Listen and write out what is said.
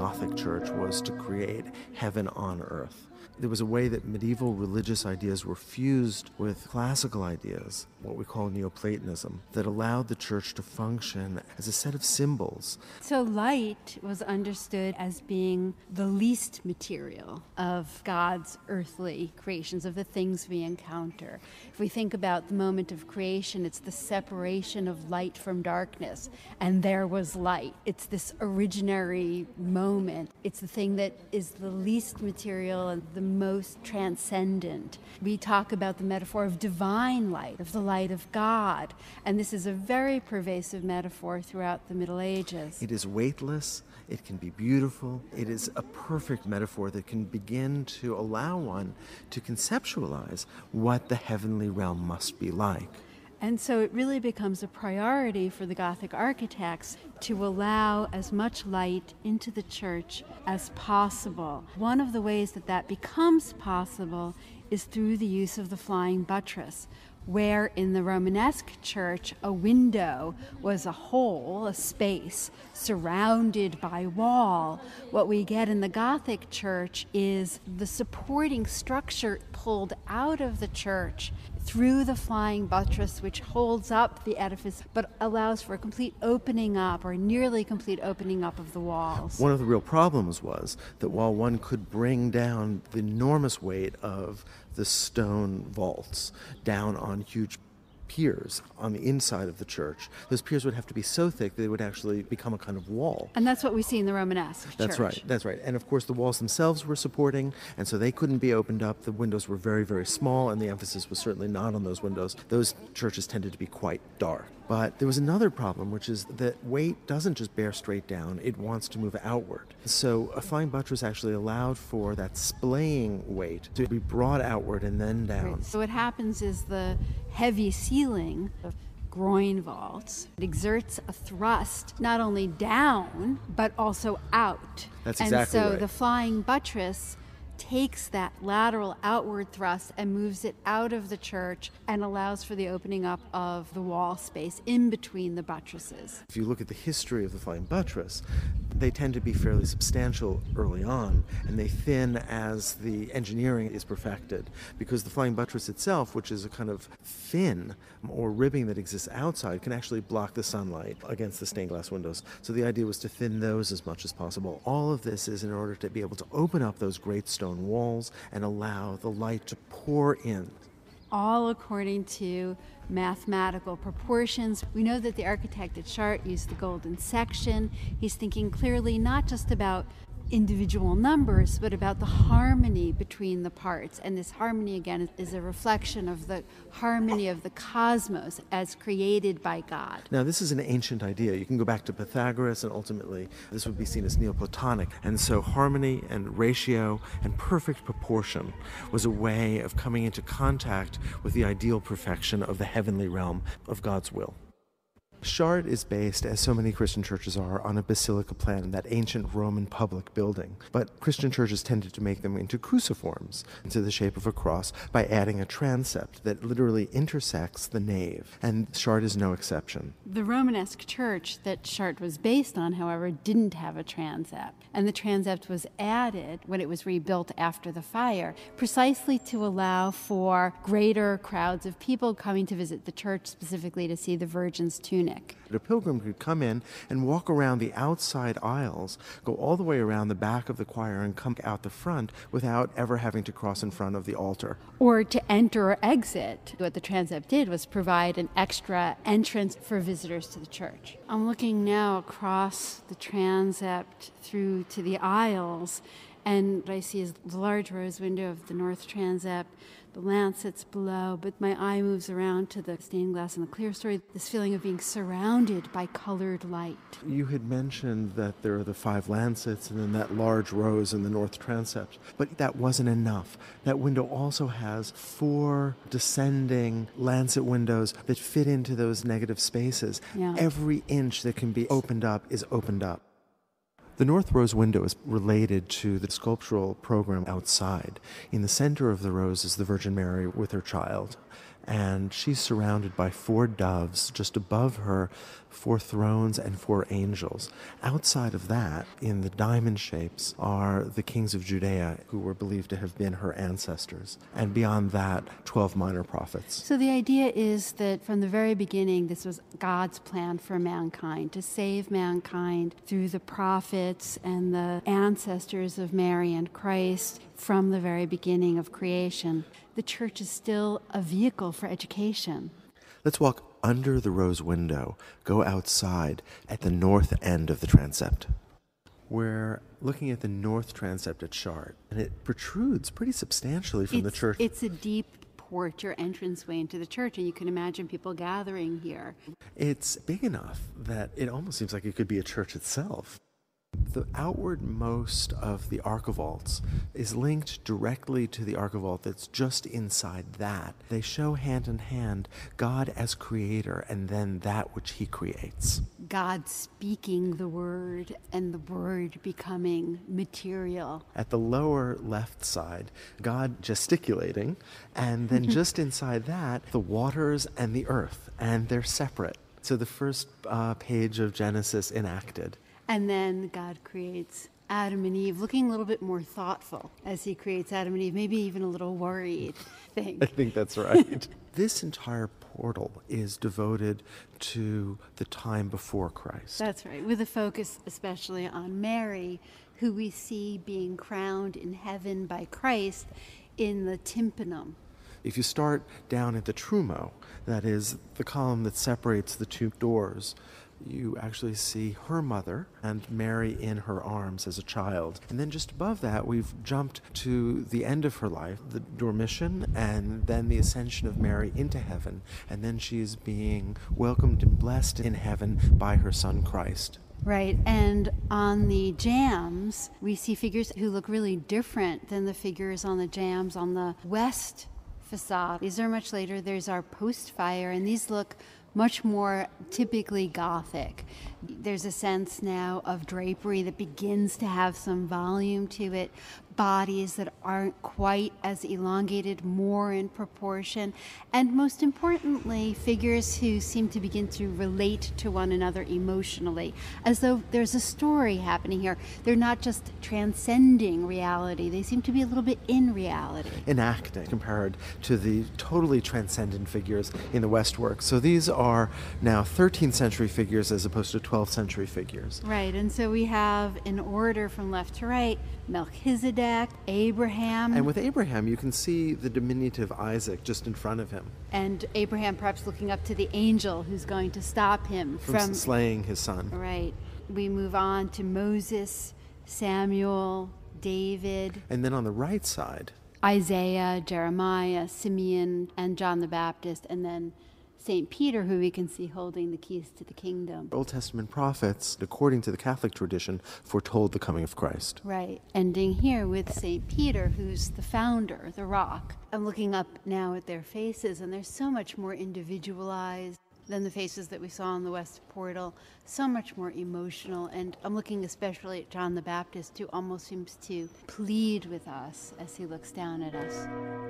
Gothic church was to create heaven on earth. There was a way that medieval religious ideas were fused with classical ideas, what we call Neoplatonism, that allowed the church to function as a set of symbols. So, light was understood as being the least material of God's earthly creations, of the things we encounter. If we think about the moment of creation, it's the separation of light from darkness, and there was light. It's this originary moment. It's the thing that is the least material and the most transcendent. We talk about the metaphor of divine light, of the light of God, and this is a very pervasive metaphor throughout the Middle Ages. It is weightless, it can be beautiful, it is a perfect metaphor that can begin to allow one to conceptualize what the heavenly realm must be like. And so it really becomes a priority for the Gothic architects to allow as much light into the church as possible. One of the ways that that becomes possible is through the use of the flying buttress, where in the Romanesque church a window was a hole, a space surrounded by wall. What we get in the Gothic church is the supporting structure pulled out of the church through the flying buttress, which holds up the edifice but allows for a complete opening up or nearly complete opening up of the walls. One of the real problems was that while one could bring down the enormous weight of the stone vaults down on huge piers on the inside of the church. Those piers would have to be so thick that they would actually become a kind of wall. And that's what we see in the Romanesque That's right. That's right. And of course, the walls themselves were supporting, and so they couldn't be opened up. The windows were very, very small, and the emphasis was certainly not on those windows. Those churches tended to be quite dark. But there was another problem, which is that weight doesn't just bear straight down, it wants to move outward. So a flying buttress actually allowed for that splaying weight to be brought outward and then down. Right. So what happens is the heavy ceiling of groin vaults it exerts a thrust not only down but also out. That's and exactly so right. the flying buttress takes that lateral outward thrust and moves it out of the church and allows for the opening up of the wall space in between the buttresses. If you look at the history of the flying buttress, they tend to be fairly substantial early on, and they thin as the engineering is perfected. Because the flying buttress itself, which is a kind of fin or ribbing that exists outside, can actually block the sunlight against the stained glass windows. So the idea was to thin those as much as possible. All of this is in order to be able to open up those great stone walls and allow the light to pour in all according to mathematical proportions. We know that the architect at Chartres used the golden section. He's thinking clearly not just about individual numbers, but about the harmony between the parts. And this harmony, again, is a reflection of the harmony of the cosmos as created by God. Now, this is an ancient idea. You can go back to Pythagoras, and ultimately, this would be seen as Neoplatonic. And so, harmony and ratio and perfect proportion was a way of coming into contact with the ideal perfection of the heavenly realm of God's will. Chartres is based, as so many Christian churches are, on a basilica plan, that ancient Roman public building. But Christian churches tended to make them into cruciforms, into the shape of a cross, by adding a transept that literally intersects the nave. And Chartres is no exception. The Romanesque church that Chartres was based on, however, didn't have a transept. And the transept was added when it was rebuilt after the fire, precisely to allow for greater crowds of people coming to visit the church, specifically to see the Virgin's tunic. A pilgrim could come in and walk around the outside aisles, go all the way around the back of the choir, and come out the front without ever having to cross in front of the altar. Or to enter or exit. What the transept did was provide an extra entrance for visitors to the church. I'm looking now across the transept through to the aisles, and what I see is the large rose window of the north transept the lancets below, but my eye moves around to the stained glass and the clerestory, this feeling of being surrounded by colored light. You had mentioned that there are the five lancets and then that large rose in the north transept, but that wasn't enough. That window also has four descending lancet windows that fit into those negative spaces. Yeah. Every inch that can be opened up is opened up. The North Rose window is related to the sculptural program outside. In the center of the rose is the Virgin Mary with her child. and she's surrounded by four doves just above her, four thrones and four angels. Outside of that, in the diamond shapes, are the kings of Judea who were believed to have been her ancestors. And beyond that, 12 minor prophets. So the idea is that from the very beginning, this was God's plan for mankind to save mankind through the prophets and the ancestors of Mary and Christ from the very beginning of creation. The church is still a vehicle for education. Let's walk under the rose window, go outside at the north end of the transept. We're looking at the north transept at Chartres, and it protrudes pretty substantially from the church. It's a deep porch or entranceway into the church, and you can imagine people gathering here. It's big enough that it almost seems like it could be a church itself. The outwardmost of the archivolts is linked directly to the archivolt that's just inside that. They show hand in hand God as creator and then that which he creates. God speaking the word and the word becoming material. At the lower left side, God gesticulating, and then just inside that, the waters and the earth, and they're separate. So the first uh, page of Genesis enacted. And then God creates Adam and Eve, looking a little bit more thoughtful as he creates Adam and Eve, maybe even a little worried. I think. I think that's right. this entire portal is devoted to the time before Christ. That's right, with a focus especially on Mary, who we see being crowned in heaven by Christ in the tympanum. If you start down at the trumeau, that is the column that separates the two doors, you actually see her mother and Mary in her arms as a child. And then just above that, we've jumped to the end of her life, the Dormition, and then the ascension of Mary into heaven. And then she is being welcomed and blessed in heaven by her son Christ. Right, and on the jambs, we see figures who look really different than the figures on the jambs on the west facade. These are much later. There's our post fire, and these look much more typically Gothic. There's a sense now of drapery that begins to have some volume to it, bodies that aren't quite as elongated, more in proportion, and most importantly, figures who seem to begin to relate to one another emotionally, as though there's a story happening here. They're not just transcending reality, they seem to be a little bit in reality. enacting compared to the totally transcendent figures in the West work. So these are now 13th century figures as opposed to 12th century figures. Right, and so we have in order from left to right Melchizedek, Abraham, And with Abraham, you can see the diminutive Isaac just in front of him and Abraham perhaps looking up to the angel who's going to stop him from, from. slaying his son. Right. We move on to Moses, Samuel, David, And then on the right side, Isaiah, Jeremiah, Simeon, and John the Baptist, and then St. Peter, who we can see holding the keys to the kingdom. Old Testament prophets, according to the Catholic tradition, foretold the coming of Christ. Right. Ending here with St. Peter, who's the founder, the rock. I'm looking up now at their faces, and they're so much more individualized than the faces that we saw on the West Portal, so much more emotional. And I'm looking especially at John the Baptist, who almost seems to plead with us as he looks down at us.